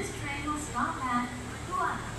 This train will stop at Huaca.